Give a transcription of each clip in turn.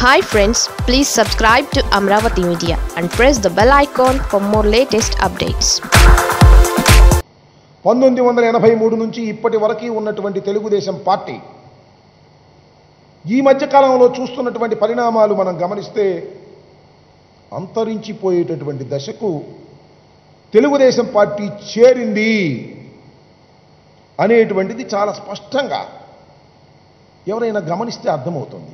Hi friends please subscribe to Amaravati media and press the bell icon for more latest updates పంతొమ్మిది వందల ఎనభై మూడు నుంచి ఇప్పటి వరకు ఉన్నటువంటి తెలుగుదేశం పార్టీ ఈ మధ్యకాలంలో చూస్తున్నటువంటి పరిణామాలు మనం గమనిస్తే అంతరించిపోయేటటువంటి దశకు తెలుగుదేశం పార్టీ చేరింది అనేటువంటిది చాలా స్పష్టంగా ఎవరైనా గమనిస్తే అర్థమవుతుంది.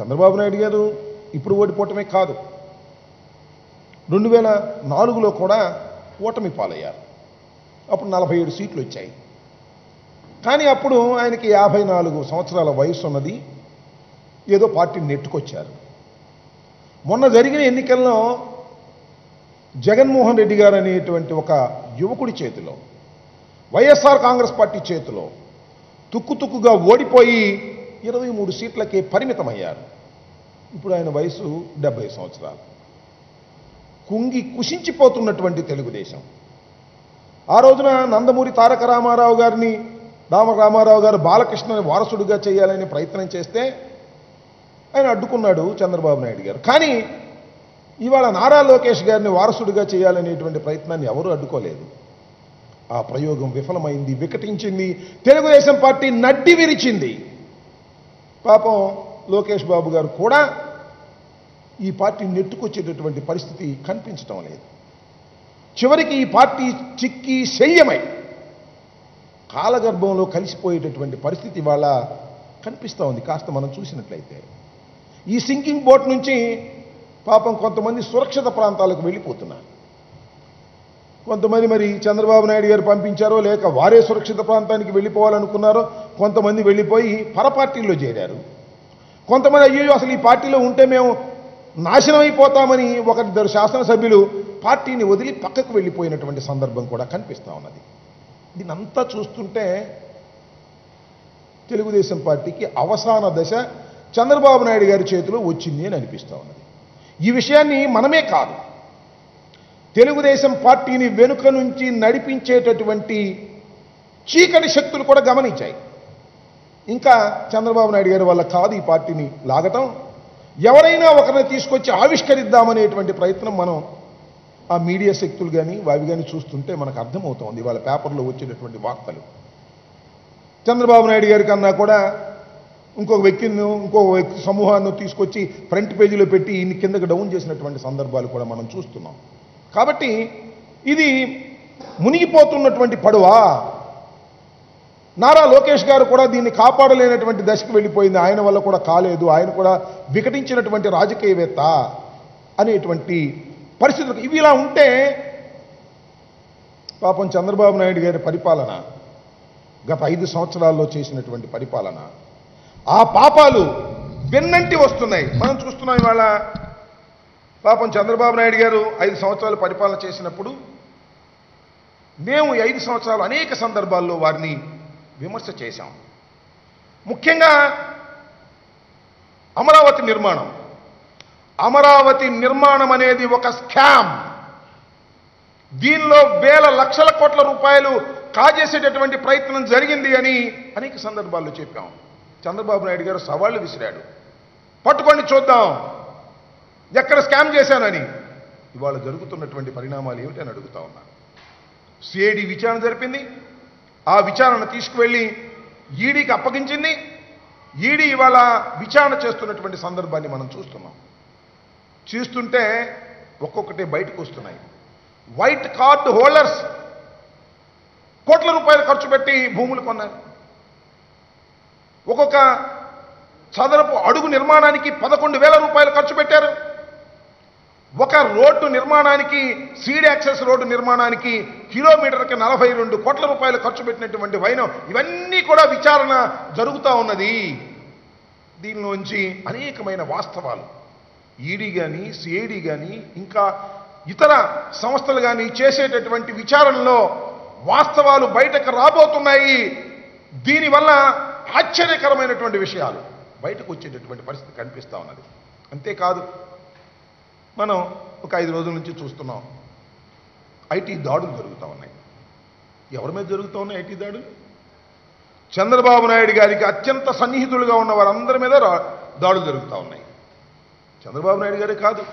చంద్రబాబు నాయుడు గారు ఇప్పుడు ఓడిపోవటమే కాదు. రెండు వేల నాలుగులో కూడా ఓటమి పాలయ్యారు. అప్పుడు నలభై ఏడు సీట్లు వచ్చాయి. కానీ అప్పుడు ఆయనకి యాభై నాలుగు సంవత్సరాల వయసు ఉన్నది. ఏదో పార్టీని నెట్టుకొచ్చారు. మొన్న జరిగిన ఎన్నికల్లో జగన్మోహన్ రెడ్డి గారు అనేటువంటి ఒక యువకుడి చేతిలో వైఎస్ఆర్ కాంగ్రెస్ పార్టీ చేతిలో తుక్కు తుక్కుగా ఓడిపోయి ఇరవై మూడు సీట్లకే పరిమితమయ్యారు. ఇప్పుడు ఆయన వయసు డెబ్బై సంవత్సరాలు. కుంగి కుషించిపోతున్నటువంటి తెలుగుదేశం. ఆ రోజున నందమూరి తారక రామారావు గారిని రామ రామారావు గారు బాలకృష్ణని వారసుడిగా చేయాలని ప్రయత్నం చేస్తే ఆయన అడ్డుకున్నాడు చంద్రబాబు నాయుడు గారు. కానీ ఇవాళ నారా లోకేష్ గారిని వారసుడిగా చేయాలనేటువంటి ప్రయత్నాన్ని ఎవరూ అడ్డుకోలేదు. ఆ ప్రయోగం విఫలమైంది వికటించింది. తెలుగుదేశం పార్టీ నడ్డి విరిచింది. పాపం లోకేష్ బాబు గారు కూడా ఈ పార్టీ నెట్టుకొచ్చేటటువంటి పరిస్థితి కనిపించటం లేదు. చివరికి ఈ పార్టీ చిక్కి శల్యమై కాలగర్భంలో కలిసిపోయేటటువంటి పరిస్థితి ఇవాళ కనిపిస్తూ ఉంది. కాస్త మనం చూసినట్లయితే ఈ సింకింగ్ బోట్ నుంచి పాపం కొంతమంది సురక్షిత ప్రాంతాలకు వెళ్ళిపోతున్నారు. కొంతమంది మరి చంద్రబాబు నాయుడు గారు పంపించారో లేక వారే సురక్షిత ప్రాంతానికి వెళ్ళిపోవాలనుకున్నారో కొంతమంది వెళ్ళిపోయి పరపార్టీల్లో చేరారు. కొంతమంది అయ్యో అసలు ఈ పార్టీలో ఉంటే మేము నాశనం అయిపోతామని ఒకరిద్దరు శాసనసభ్యులు పార్టీని వదిలి పక్కకు వెళ్ళిపోయినటువంటి సందర్భం కూడా కనిపిస్తూ ఉన్నది. దీనంతా చూస్తుంటే తెలుగుదేశం పార్టీకి అవసాన దశ చంద్రబాబు నాయుడు గారి చేతిలో వచ్చింది అని అనిపిస్తూ ఉన్నది. ఈ విషయాన్ని మనమే కాదు తెలుగుదేశం పార్టీని వెనుక నుంచి నడిపించేటటువంటి చీకటి శక్తులు కూడా గమనించాయి. ఇంకా చంద్రబాబు నాయుడు గారి వల్ల కాదు ఈ పార్టీని లాగటం ఎవరైనా ఒకరిని తీసుకొచ్చి ఆవిష్కరిద్దామనేటువంటి ప్రయత్నం మనం ఆ మీడియా శక్తులు కానీ అవి కానీ చూస్తుంటే మనకు అర్థమవుతోంది. వాళ్ళ పేపర్లో వచ్చేటటువంటి వార్తలు. చంద్రబాబు నాయుడు గారి కన్నా కూడా ఇంకొక వ్యక్తిని ఇంకొక వ్యక్తి సమూహాన్ని తీసుకొచ్చి ఫ్రంట్ పేజీలో పెట్టి ఇన్ని కిందకి డౌన్ చేసినటువంటి సందర్భాలు కూడా మనం చూస్తున్నాం. కాబట్టి ఇది మునిగిపోతున్నటువంటి పడువా. నారా లోకేష్ గారు కూడా దీన్ని కాపాడలేనటువంటి దశకు వెళ్ళిపోయింది. ఆయన వల్ల కూడా కాలేదు. ఆయన కూడా వికటించినటువంటి రాజకీయవేత్త అనేటువంటి పరిస్థితులు ఇవి ఇలా ఉంటే పాపం చంద్రబాబు నాయుడు గారి పరిపాలన గత ఐదు సంవత్సరాల్లో చేసినటువంటి పరిపాలన ఆ పాపాలు వెన్నంటి వస్తున్నాయి. మనం చూస్తున్నాం ఇవాళ పాపం చంద్రబాబు నాయుడు గారు ఐదు సంవత్సరాలు పరిపాలన చేసినప్పుడు మేము ఐదు సంవత్సరాలు అనేక సందర్భాల్లో వారిని విమర్శ చేశాం. ముఖ్యంగా అమరావతి నిర్మాణం. అమరావతి నిర్మాణం అనేది ఒక స్కామ్. దీనిలో వేల లక్షల కోట్ల రూపాయలు కాజేసేటటువంటి ప్రయత్నం జరిగింది అని అనేక సందర్భాల్లో చెప్పాం. చంద్రబాబు నాయుడు గారు సవాళ్ళు విసిరాడు. పట్టుకొని చూద్దాం. ఎక్కడ స్కామ్ చేశానని. ఇవాళ జరుగుతున్నటువంటి పరిణామాలు ఏమిటని అడుగుతా ఉన్నాను సిఐడి విచారణ జరిపింది. ఆ విచారణ తీసుకువెళ్ళి ఈడీకి అప్పగించింది. ఈడీ ఇవాళ విచారణ చేస్తున్నటువంటి సందర్భాన్ని మనం చూస్తున్నాం. చూస్తుంటే ఒక్కొక్కటి బయటకు వస్తున్నాయి. వైట్ కార్డు హోల్డర్స్ కోట్ల రూపాయలు ఖర్చు పెట్టి భూములు కొన్నారు. ఒక్కొక్క చదరపు అడుగు నిర్మాణానికి పదకొండు వేల రూపాయలు ఖర్చు పెట్టారు. ఒక రోడ్డు నిర్మాణానికి సీడ్ యాక్సెస్ రోడ్డు నిర్మాణానికి కిలోమీటర్కి నలభై రెండు కోట్ల రూపాయలు ఖర్చు పెట్టినటువంటి వైనం ఇవన్నీ కూడా విచారణ జరుగుతూ ఉన్నది. దీనిలోంచి అనేకమైన వాస్తవాలు. ఈడీ కానీ సిఐడి కానీ ఇంకా ఇతర సంస్థలు కానీ చేసేటటువంటి విచారణలో వాస్తవాలు బయటకు రాబోతున్నాయి. దీనివల్ల ఆశ్చర్యకరమైనటువంటి విషయాలు బయటకు వచ్చేటటువంటి పరిస్థితి కనిపిస్తూ ఉన్నది. అంతేకాదు మనం ఒక ఐదు రోజుల నుంచి చూస్తున్నాం. ఐటీ దాడులు జరుగుతూ ఉన్నాయి. ఎవరి మీద జరుగుతూ ఉన్నాయి ఐటీ దాడులు? చంద్రబాబు నాయుడు గారికి అత్యంత సన్నిహితులుగా ఉన్న వారందరి మీద దాడులు జరుగుతూ ఉన్నాయి. చంద్రబాబు నాయుడు గారే కాదు.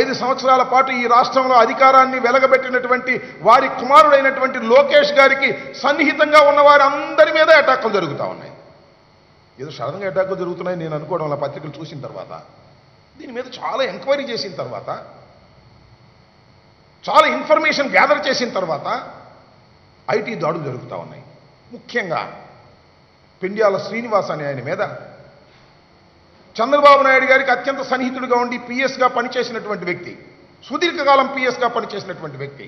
ఐదు సంవత్సరాల పాటు ఈ రాష్ట్రంలో అధికారాన్ని వెలగబెట్టినటువంటి వారి కుమారుడైనటువంటి లోకేష్ గారికి సన్నిహితంగా ఉన్న వారి అందరి మీద అటాకులు జరుగుతూ ఉన్నాయి. ఏదో సడన్గా అటాకులు జరుగుతున్నాయి నేను అనుకోవడం వల్ల పత్రికలు చూసిన తర్వాత. దీని మీద చాలా ఎంక్వైరీ చేసిన తర్వాత చాలా ఇన్ఫర్మేషన్ గ్యాదర్ చేసిన తర్వాత ఐటీ దాడులు జరుగుతూ ఉన్నాయి. ముఖ్యంగా పిండియాల శ్రీనివాస్ అనే ఆయన మీద చంద్రబాబు నాయుడు గారికి అత్యంత సన్నిహితుడిగా ఉండి పిఎస్గా పనిచేసినటువంటి వ్యక్తి సుదీర్ఘకాలం పిఎస్గా పనిచేసినటువంటి వ్యక్తి.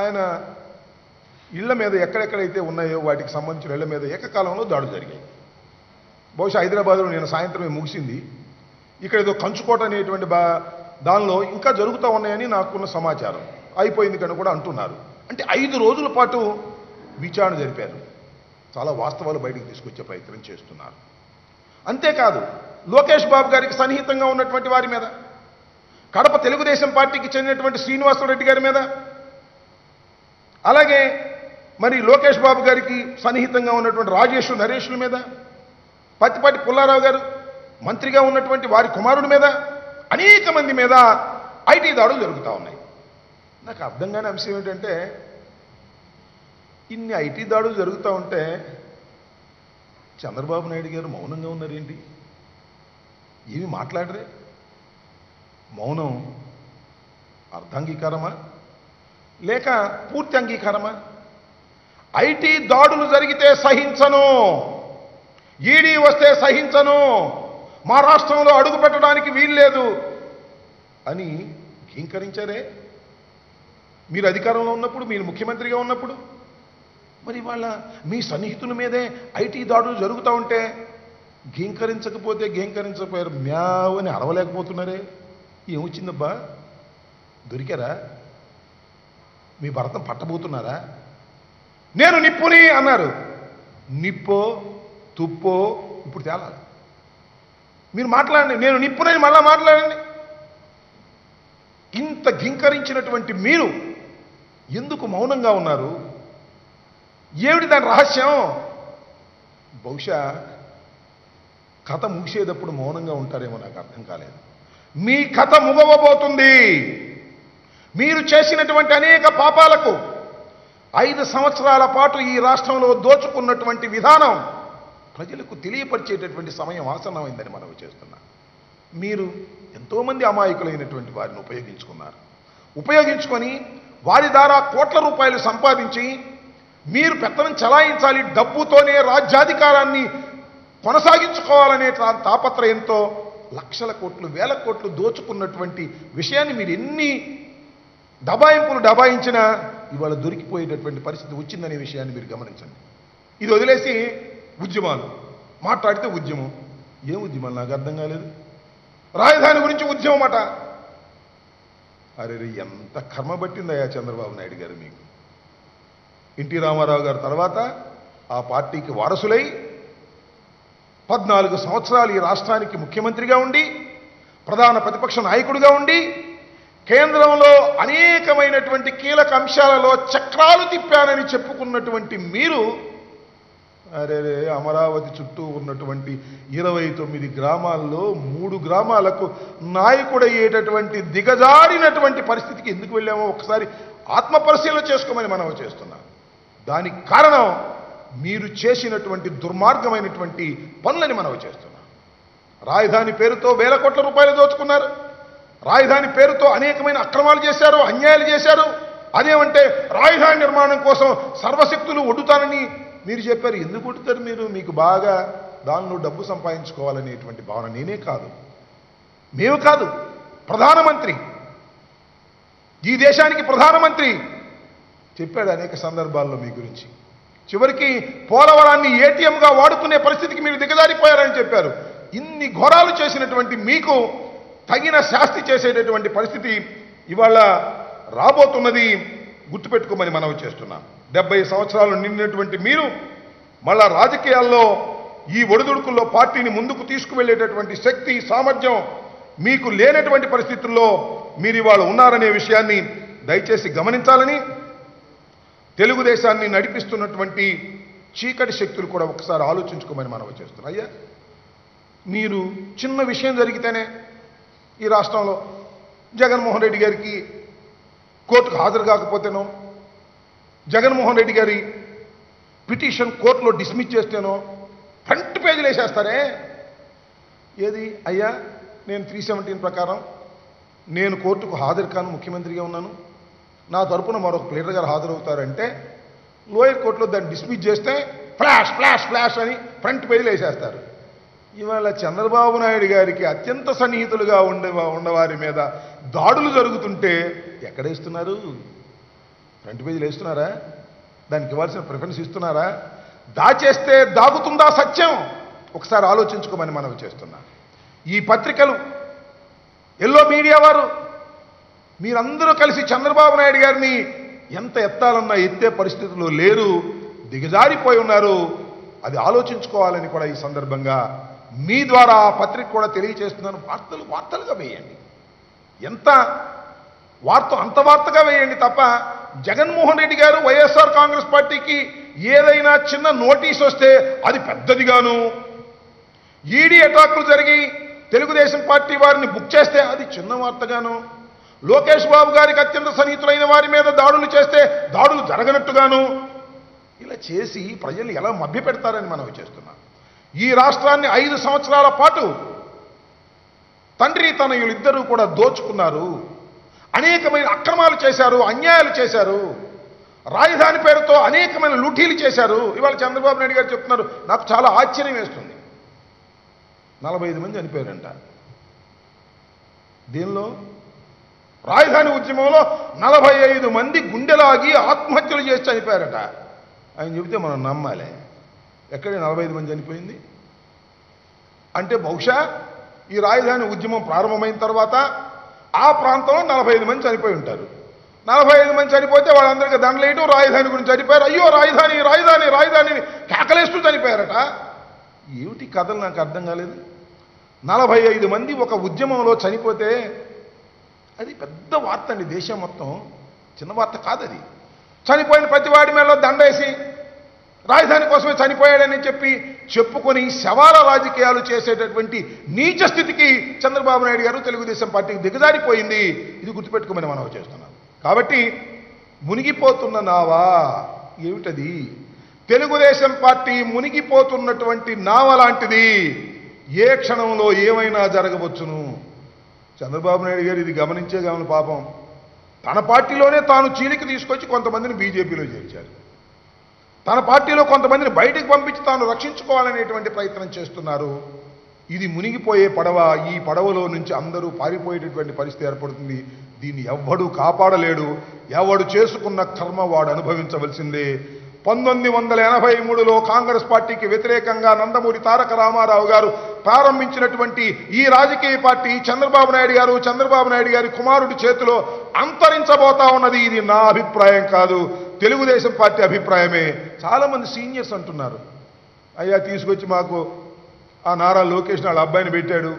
ఆయన ఇళ్ళ మీద ఎక్కడెక్కడైతే ఉన్నాయో వాటికి సంబంధించిన ఇళ్ళ మీద ఏకకాలంలో దాడులు జరిగాయి. బహుశా హైదరాబాద్లో నేను సాయంత్రమే ముగిసింది. ఇక్కడ ఏదో కంచుకోట అనేటువంటి బా దానిలో ఇంకా జరుగుతూ ఉన్నాయని నాకున్న సమాచారం. అయిపోయింది కనుక కూడా అంటున్నారు. అంటే ఐదు రోజుల పాటు విచారణ జరిపారు. చాలా వాస్తవాలు బయటకు తీసుకొచ్చే ప్రయత్నం చేస్తున్నారు. అంతేకాదు లోకేష్ బాబు గారికి సన్నిహితంగా ఉన్నటువంటి వారి మీద కడప తెలుగుదేశం పార్టీకి చెందినటువంటి శ్రీనివాసరెడ్డి గారి మీద అలాగే మరి లోకేష్ బాబు గారికి సన్నిహితంగా ఉన్నటువంటి రాజేష్ నరేష్ల మీద పత్తిపాటి పుల్లారావు గారు మంత్రిగా ఉన్నటువంటి వారి కుమారుడి మీద అనేక మంది మీద ఐటీ దాడులు జరుగుతూ ఉన్నాయి. నాకు అర్థం కాని అంశం ఏంటంటే ఇన్ని ఐటీ దాడులు జరుగుతూ ఉంటే చంద్రబాబు నాయుడు గారు మౌనంగా ఉన్నారేంటి? ఏమి మాట్లాడరే? మౌనం అర్ధాంగీకారమా? లేక పూర్తి అంగీకారమా? ఐటీ దాడులు జరిగితే సహించను. ఈడీ వస్తే సహించను. మా రాష్ట్రంలో అడుగు పెట్టడానికి వీల్లేదు అని ఘీంకరించారే. మీరు అధికారంలో ఉన్నప్పుడు మీరు ముఖ్యమంత్రిగా ఉన్నప్పుడు మరి వాళ్ళ మీ సన్నిహితుల మీదే ఐటీ దాడులు జరుగుతూ ఉంటే ఘీంకరించకపోతే ఘీంకరించకపోయారు. మ్యావ్ అని అరవలేకపోతున్నారే. ఏమొచ్చిందబ్బా? దొరికారా? మీ భర్త పట్టబోతున్నారా? నేను నిప్పుని అన్నారు. నిప్పో తుప్పో ఇప్పుడు తేలాలి. మీరు మాట్లాడండి నేను నిప్పునని మళ్ళా మాట్లాడండి. ఇంత ఘింకరించినటువంటి మీరు ఎందుకు మౌనంగా ఉన్నారు? ఏమిటి దాని రహస్యం? బహుశా కథ ముగిసేటప్పుడు మౌనంగా ఉంటారేమో నాకు అర్థం కాలేదు. మీ కథ ముగవబోతుంది. మీరు చేసినటువంటి అనేక పాపాలకు ఐదు సంవత్సరాల పాటు ఈ రాష్ట్రంలో దోచుకున్నటువంటి విధానం ప్రజలకు తెలియపరిచేటటువంటి సమయం ఆసన్నమైందని మనం చేస్తున్నాం. మీరు ఎంతోమంది అమాయకులైనటువంటి వారిని ఉపయోగించుకున్నారు. ఉపయోగించుకొని వారి ద్వారా కోట్ల రూపాయలు సంపాదించి మీరు పెత్తనం చలాయించాలి డబ్బుతోనే రాజ్యాధికారాన్ని కొనసాగించుకోవాలనే తాపత్రయంతో లక్షల కోట్లు వేల కోట్లు దోచుకున్నటువంటి విషయాన్ని మీరు ఎన్ని దబాయింపులు డబాయించినా ఇవాళ దొరికిపోయేటటువంటి పరిస్థితి వచ్చిందనే విషయాన్ని మీరు గమనించండి. ఇది వదిలేసి ఉద్యమాలు. మాట్లాడితే ఉద్యమం. ఏ ఉద్యమాలు? నాకు అర్థం కాలేదు. రాజధాని గురించి ఉద్యమం అట. అరే రే, ఎంత కర్మ పట్టిందయ్యా చంద్రబాబు నాయుడు గారు మీకు? ఎన్టీ రామారావు గారు తర్వాత ఆ పార్టీకి వారసులై పద్నాలుగు సంవత్సరాలు ఈ రాష్ట్రానికి ముఖ్యమంత్రిగా ఉండి ప్రధాన ప్రతిపక్ష నాయకుడిగా ఉండి కేంద్రంలో అనేకమైనటువంటి కీలక అంశాలలో చక్రాలు తిప్పానని చెప్పుకున్నటువంటి మీరు అరే అమరావతి చుట్టూ ఉన్నటువంటి ఇరవై తొమ్మిది గ్రామాల్లో మూడు గ్రామాలకు నాయకుడయ్యేటటువంటి దిగజారినటువంటి పరిస్థితికి ఎందుకు వెళ్ళామో ఒకసారి ఆత్మపరిశీలన చేసుకోమని మనం చేస్తున్నాం. దానికి కారణం మీరు చేసినటువంటి దుర్మార్గమైనటువంటి పనులని మనం చేస్తున్నాం. రాజధాని పేరుతో వేల కోట్ల రూపాయలు దోచుకున్నారు. రాజధాని పేరుతో అనేకమైన అక్రమాలు చేశారు అన్యాయాలు చేశారు. అదేమంటే రాజధాని నిర్మాణం కోసం సర్వశక్తులు ఒడ్డుతానని మీరు చెప్పారు ఎందుకు ఒడ్డుతారు మీరు? మీకు బాగా దానిలో డబ్బు సంపాదించుకోవాలనేటువంటి భావన నేనే కాదు. మేము కాదు ప్రధానమంత్రి. ఈ దేశానికి ప్రధానమంత్రి. చెప్పాడు అనేక సందర్భాల్లో మీ గురించి. చివరికి పోలవరాన్ని ఏటీఎంగా వాడుకునే పరిస్థితికి మీరు దిగజారిపోయారని చెప్పారు. ఇన్ని ఘోరాలు చేసినటువంటి మీకు తగిన శాస్తి చేసేటటువంటి పరిస్థితి ఇవాళ రాబోతున్నది గుర్తుపెట్టుకోమని మనవి చేస్తున్నాం. డెబ్బై సంవత్సరాలు నిండినటువంటి మీరు మళ్ళా రాజకీయాల్లో ఈ ఒడిదుడుకుల్లో పార్టీని ముందుకు తీసుకువెళ్ళేటటువంటి శక్తి సామర్థ్యం మీకు లేనటువంటి పరిస్థితుల్లో మీరు ఇవాళ ఉన్నారనే విషయాన్ని దయచేసి గమనించాలని తెలుగుదేశాన్ని నడిపిస్తున్నటువంటి చీకటి శక్తులు కూడా ఒకసారి ఆలోచించుకోమని మనవి చేస్తున్నారు అయ్యా మీరు చిన్న విషయం జరిగితేనే ఈ రాష్ట్రంలో జగన్మోహన్ రెడ్డి గారికి కోర్టుకు హాజరు కాకపోతేనో జగన్మోహన్ రెడ్డి గారి పిటిషన్ కోర్టులో డిస్మిస్ చేస్తేనో ఫ్రంట్ పేజీలు వేసేస్తారే? ఏది? అయ్యా నేను త్రీ సెవెంటీన్ ప్రకారం నేను కోర్టుకు హాజరు కాను ముఖ్యమంత్రిగా ఉన్నాను. నా తరపున మరొక ప్లేటర్ గారు హాజరవుతారంటే లోయర్ కోర్టులో దాన్ని డిస్మిస్ చేస్తే ఫ్లాష్ ఫ్లాష్ ఫ్లాష్ అని ఫ్రంట్ పేజీలు వేసేస్తారు. ఇవాళ చంద్రబాబు నాయుడు గారికి అత్యంత సన్నిహితులుగా ఉండే ఉన్నవారి మీద దాడులు జరుగుతుంటే ఎక్కడ ఇస్తున్నారు ఫ్రంట్ పేజీలు వేస్తున్నారా? దానికి ఇవ్వాల్సిన ప్రిఫరెన్స్ ఇస్తున్నారా? దాచేస్తే దాగుతుందా సత్యం? ఒకసారి ఆలోచించుకోమని మనం చేస్తున్నా. ఈ పత్రికలు ఎల్లో మీడియా వారు మీరందరూ కలిసి చంద్రబాబు నాయుడు గారిని ఎంత ఎత్తాలన్నా ఎత్తే పరిస్థితుల్లో లేరు దిగజారిపోయి ఉన్నారు. అది ఆలోచించుకోవాలని కూడా ఈ సందర్భంగా మీ ద్వారా ఆ పత్రిక కూడా తెలియజేస్తున్నాను వార్తలు వార్తలుగా వేయండి. ఎంత వార్త అంత వార్తగా వేయండి తప్ప జగన్మోహన్ రెడ్డి గారు వైఎస్ఆర్ కాంగ్రెస్ పార్టీకి ఏదైనా చిన్న నోటీస్ వస్తే అది పెద్దదిగాను. ఈడీ అటాకులు జరిగి తెలుగుదేశం పార్టీ వారిని బుక్ చేస్తే అది చిన్న వార్తగాను. లోకేష్ బాబు గారికి అత్యంత సన్నిహితులైన వారి మీద దాడులు చేస్తే దాడులు జరగనట్టుగాను. ఇలా చేసి ప్రజలు ఎలా మభ్యపెడతారని మనం చేస్తున్నాం. ఈ రాష్ట్రాన్ని ఐదు సంవత్సరాల పాటు తండ్రి తన ఇద్దరూ కూడా దోచుకున్నారు. అనేకమైన అక్రమాలు చేశారు అన్యాయాలు చేశారు. రాజధాని పేరుతో అనేకమైన లూఠీలు చేశారు. ఇవాళ చంద్రబాబు నాయుడు గారు చెప్తున్నారు నాకు చాలా ఆశ్చర్యం వేస్తుంది. నలభై ఐదు మంది చనిపోయారంట. దీనిలో? రాజధాని ఉద్యమంలో నలభై ఐదు మంది గుండెలాగి ఆత్మహత్యలు చేసి చనిపోయారట. ఆయన చెబితే మనం నమ్మాలి. ఎక్కడ నలభై ఐదు మంది చనిపోయింది? అంటే బహుశా ఈ రాజధాని ఉద్యమం ప్రారంభమైన తర్వాత ఆ ప్రాంతంలో నలభై ఐదు మంది చనిపోయి ఉంటారు. నలభై ఐదు మంది చనిపోతే వాళ్ళందరికీ దండలేయటం రాజధాని గురించి చనిపోయారు అయ్యో రాజధాని రాజధాని రాజధాని కేకలేస్తూ చనిపోయారట. ఏమిటి కథలు నాకు అర్థం కాలేదు. నలభై ఐదు మంది ఒక ఉద్యమంలో చనిపోతే అది పెద్ద వార్త అండి దేశం మొత్తం. చిన్న వార్త కాదు అది. చనిపోయిన ప్రతి వాడి మీద దండేసి రాజధాని కోసమే చనిపోయాడని చెప్పి చెప్పుకొని శవాల రాజకీయాలు చేసేటటువంటి నీచ స్థితికి చంద్రబాబు నాయుడు గారు తెలుగుదేశం పార్టీకి దిగజారిపోయింది. ఇది గుర్తుపెట్టుకోమని మనం చేస్తున్నాం. కాబట్టి మునిగిపోతున్న నావా ఏమిటది? తెలుగుదేశం పార్టీ మునిగిపోతున్నటువంటి నావ లాంటిది. ఏ క్షణంలో ఏమైనా జరగవచ్చును? చంద్రబాబు నాయుడు గారు ఇది గమనించే గమని పాపం. తన పార్టీలోనే తాను చీలిక తీసుకొచ్చి కొంతమందిని బీజేపీలో చేర్చారు. తన పార్టీలో కొంతమందిని బయటికి పంపించి తాను రక్షించుకోవాలనేటువంటి ప్రయత్నం చేస్తున్నారు. ఇది మునిగిపోయే పడవ ఈ పడవలో నుంచి అందరూ పారిపోయేటటువంటి పరిస్థితి ఏర్పడుతుంది. దీన్ని ఎవ్వడు కాపాడలేడు. ఎవడు చేసుకున్న కర్మ వాడు అనుభవించవలసిందే. పంతొమ్మిది వందల ఎనభై మూడులో కాంగ్రెస్ పార్టీకి వ్యతిరేకంగా నందమూరి తారక రామారావు గారు ప్రారంభించినటువంటి ఈ రాజకీయ పార్టీ చంద్రబాబు నాయుడు గారు చంద్రబాబు నాయుడు గారి కుమారుడి చేతిలో అంతరించబోతా ఉన్నది. ఇది నా అభిప్రాయం కాదు. తెలుగుదేశం పార్టీ అభిప్రాయమే. చాలామంది సీనియర్స్ అంటున్నారు. అయ్యా తీసుకొచ్చి మాకు ఆ నారా లోకేష్ వాళ్ళ అబ్బాయిని పెట్టాడు.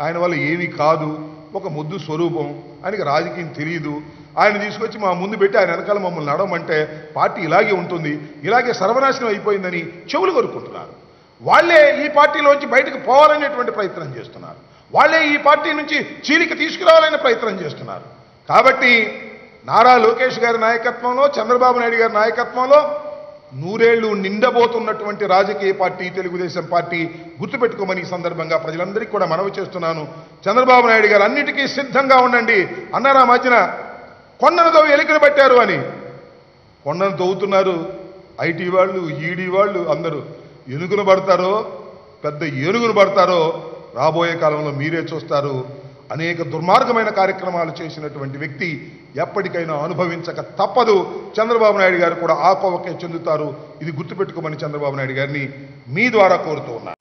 ఆయన వల్ల ఏమీ కాదు. ఒక ముద్దు స్వరూపం. ఆయనకి రాజకీయం తెలియదు ఆయన తీసుకొచ్చి మా ముందు పెట్టి ఆయన వెనకాల మమ్మల్ని నడవమంటే పార్టీ ఇలాగే ఉంటుంది. ఇలాగే సర్వనాశనం అయిపోయిందని చెవులు కొరుకుంటున్నారు వాళ్ళే ఈ పార్టీలోంచి బయటకు పోవాలనేటువంటి ప్రయత్నం చేస్తున్నారు. వాళ్ళే ఈ పార్టీ నుంచి చీలిక తీసుకురావాలనే ప్రయత్నం చేస్తున్నారు. కాబట్టి నారా లోకేష్ గారి నాయకత్వంలో చంద్రబాబు నాయుడు గారి నాయకత్వంలో నూరేళ్ళు నిండబోతున్నటువంటి రాజకీయ పార్టీ తెలుగుదేశం పార్టీ గుర్తుపెట్టుకోమని ఈ సందర్భంగా ప్రజలందరికీ కూడా మనవి చేస్తున్నాను. చంద్రబాబు నాయుడు గారు అన్నిటికీ సిద్ధంగా ఉండండి. అన్నారా మధ్యన కొండను తవ్వి ఎలికలు పెట్టారు అని. కొండను తవ్వుతున్నారు ఐటీ వాళ్ళు ఈడీ వాళ్ళు అందరూ ఎనుగును పడతారో పెద్ద ఏనుగును పడతారో రాబోయే కాలంలో మీరే చూస్తారు. అనేక దుర్మార్గమైన కార్యక్రమాలు చేసినటువంటి వ్యక్తి ఎప్పటికైనా అనుభవించక తప్పదు. చంద్రబాబు నాయుడు గారు కూడా ఆ కోవకే చెందుతారు. ఇది గుర్తుపెట్టుకోమని చంద్రబాబు నాయుడు గారిని మీ ద్వారా కోరుతూ ఉన్నారు